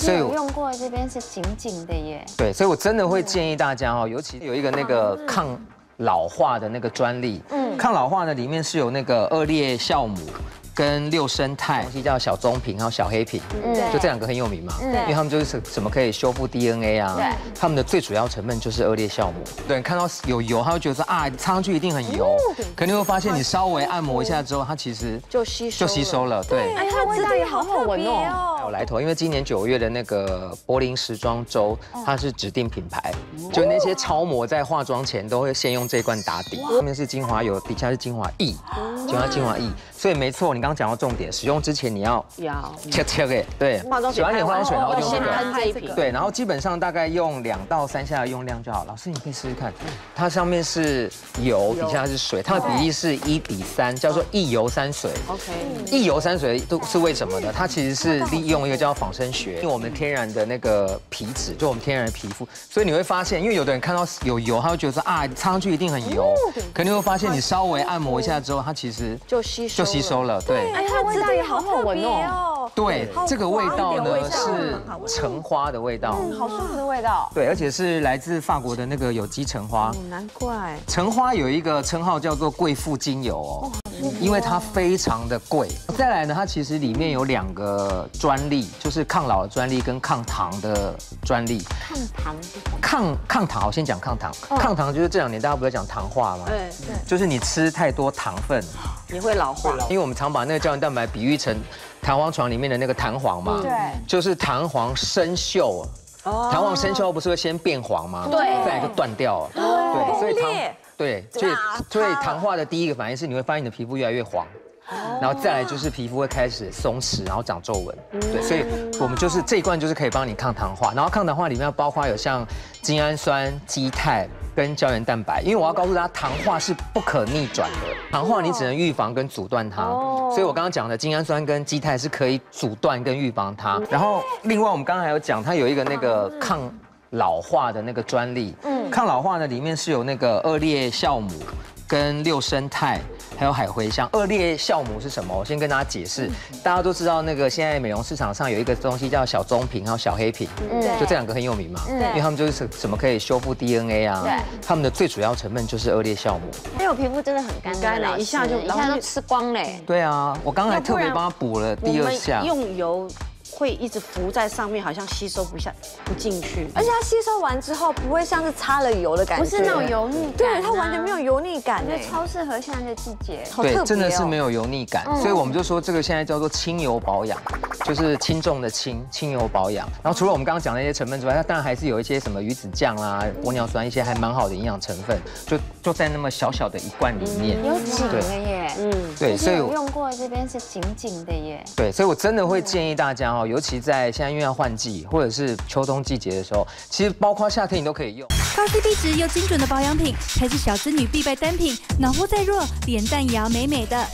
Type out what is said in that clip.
所以我用过这边是紧紧的耶。对，所以我真的会建议大家哦，尤其有一个那个抗老化的那个专利，嗯，抗老化的里面是有那个二裂酵母。跟六生态。东西叫小棕瓶，还有小黑瓶，就这两个很有名嘛，因为他们就是什么可以修复 DNA 啊，对，他们的最主要成分就是二裂酵母。对，看到有油，他会觉得说啊，擦上去一定很油，可你会发现你稍微按摩一下之后，它其实就吸收就吸收了，对，哎，它的味道也好好闻哦。有来头，因为今年九月的那个柏林时装周，它是指定品牌，就那些超模在化妆前都会先用这罐打底，上面是精华油，底下是精华液，精华精华液，所以没错，你刚刚讲到重点，使用之前你要要切切给，对，化妆洗完脸化妆水，然后先喷这一瓶，对，然后基本上大概用两到三下的用量就好。老师，你可以试试看，它上面是油，底下是水，它的比例是一比三，叫做一油三水。OK，一油三水都是为什么呢？它其实是利用一个叫仿生学，因为我们天然的那个皮脂，就我们天然的皮肤，所以你会发现，因为有的人看到有油，他会觉得说啊，擦上去一定很油，可你会发现你稍微按摩一下之后，它其实就吸收就吸收了，对。哎，它的味道也好好闻哦。对，这个味道呢是橙花的味道，好舒服的味道。对，而且是来自法国的那个有机橙花。难怪。橙花有一个称号叫做贵妇精油哦，因为它非常的贵。再来呢，它其实里面有两个专利，就是抗老的专利跟抗糖的专利。抗糖？抗抗糖，我先讲抗糖。抗糖就是这两年大家不是讲糖化吗？对对。就是你吃太多糖分，你会老化。因为我们常把那个胶原蛋白比喻成弹簧床里面的那个弹簧嘛。对。就是弹簧生锈，弹簧生锈不是会先变黄吗？对。再来就断掉了。对。所以糖，对，所以所以糖化的第一个反应是你会发现你的皮肤越来越黄。然后再来就是皮肤会开始松弛，然后长皱纹。对，所以我们就是这一罐就是可以帮你抗糖化。然后抗糖化里面包括有像精氨酸、肌肽跟胶原蛋白。因为我要告诉大家，糖化是不可逆转的，糖化你只能预防跟阻断它。所以我刚刚讲的精氨酸跟肌肽是可以阻断跟预防它。然后另外我们刚刚还有讲，它有一个那个抗老化的那个专利。嗯，抗老化呢里面是有那个二裂酵母跟六生态。还有海茴香，二裂酵母是什么？我先跟大家解释。大家都知道，那个现在美容市场上有一个东西叫小棕瓶，还有小黑瓶，就这两个很有名嘛。因为他们就是什么可以修复 DNA 啊。对。他们的最主要成分就是二裂酵母。因为我皮肤真的很干，干了，一下就一下就吃光嘞。对啊，我刚才特别帮他补了第二下。用油。会一直浮在上面，好像吸收不下不进去，而且它吸收完之后不会像是擦了油的感觉，不是那种油腻感，对，它完全没有油腻感，超适合现在的季节，对，真的是没有油腻感，所以我们就说这个现在叫做轻油保养，就是轻重的轻，轻油保养。然后除了我们刚刚讲那些成分之外，它当然还是有一些什么鱼子酱啦、玻尿酸一些还蛮好的营养成分，就就在那么小小的一罐里面，有紧的耶，嗯，对，所以我用过这边是紧紧的耶，对，所以我真的会建议大家哦。尤其在现在因为要换季，或者是秋冬季节的时候，其实包括夏天你都可以用。高 CP 值又精准的保养品，才是小资女必备单品。脑波再弱，脸蛋也要美美的。